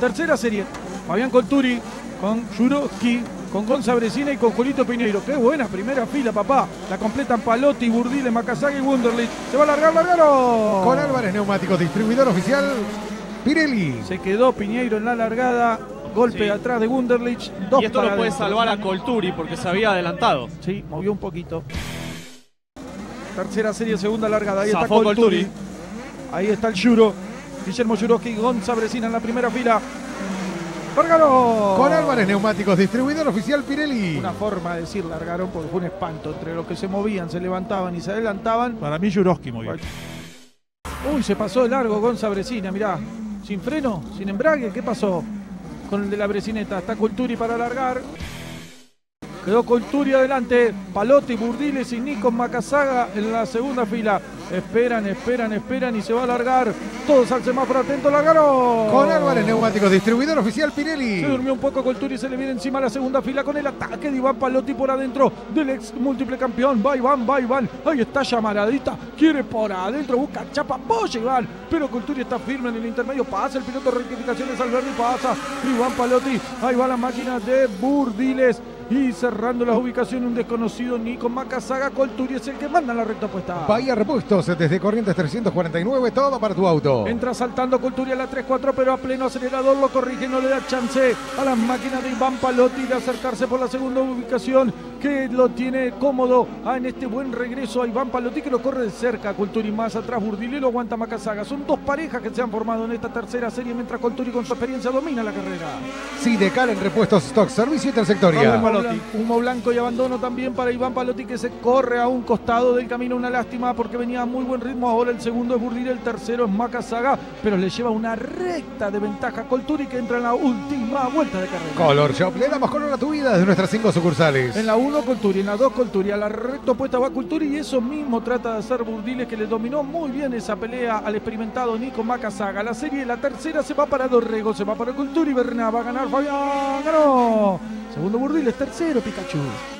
Tercera serie. Fabián Colturi con Juroski, con Gonza Bresina y con Julito Piñeiro. Qué buena primera fila, papá. La completan Palotti, Burdile, Macasaga y Wunderlich. Se va a largar, largaron. Con Álvarez Neumáticos, distribuidor oficial Pirelli. Se quedó Piñeiro en la largada. Golpe Sí. atrás de Wunderlich. Dos Y esto lo puede salvar a Colturi porque se había adelantado. Sí, movió un poquito. Tercera serie, segunda largada. Ahí está. Colturi. Ahí está el Juro. Guillermo Juroski, Gonza Bresina en la primera fila. ¡Largaron! Con Álvarez Neumáticos, distribuidor oficial Pirelli. Una forma de decir largaron porque fue un espanto. Entre los que se movían, se levantaban y se adelantaban. Para mí Juroski muy bien. Uy, se pasó de largo Gonza Bresina, mirá. Sin freno, sin embrague, ¿qué pasó? Con el de la Bresineta. Está Colturi para largar. Quedó Colturi adelante. Palotti, Burdiles y Nico Macasaga en la segunda fila. Esperan, esperan, esperan y se va a largar. Todos al semáforo atento, largaron. Con Álvarez Neumáticos, distribuidor oficial Pirelli. Se durmió un poco Colturi se le viene encima a la segunda fila con el ataque de Iván Palotti por adentro del ex múltiple campeón. Va Iván, va Iván. Ahí está llamaradita. Quiere por adentro, busca chapa, apoya Iván. Pero Colturi está firme en el intermedio. Pasa el piloto de rectificaciones Alberti. Pasa Iván Palotti. Ahí va la máquina de Burdiles. Y cerrando las ubicaciones, un desconocido Nico Macasaga. Colturi es el que manda la recta opuesta. Bahía Repuestos desde Corrientes 349, todo para tu auto. Entra saltando Culturia a la 3-4, pero a pleno acelerador lo corrige, no le da chance a las máquinas de Iván Palotti de acercarse por la segunda ubicación, que lo tiene cómodo ah, en este buen regreso a Iván Palotti, que lo corre de cerca. Culturi más atrás, Burdile lo aguanta Macasaga. Son dos parejas que se han formado en esta tercera serie, mientras Culturi con su experiencia domina la carrera. Sidecal en repuestos stock, servicio intersectoria. Humo blan- Humo blanco y abandono también para Iván Palotti que se corre a un costado del camino. Una lástima porque venía a muy buen ritmo. Ahora el segundo es Burdile, el tercero es Macasaga, pero le lleva una recta de ventaja a Colturi que entra en la última vuelta de carrera. Color Shop, le damos color a tu vida desde nuestras cinco sucursales. En la 1 Colturi, en la 2 Colturi, a la recta opuesta va Colturi y eso mismo trata de hacer Burdiles que le dominó muy bien esa pelea al experimentado Nico Macasaga. La serie, la tercera se va para Dorrego, se va para Colturi, Berna va a ganar Fabián, ganó. Segundo Burdiles, tercero Pikachu.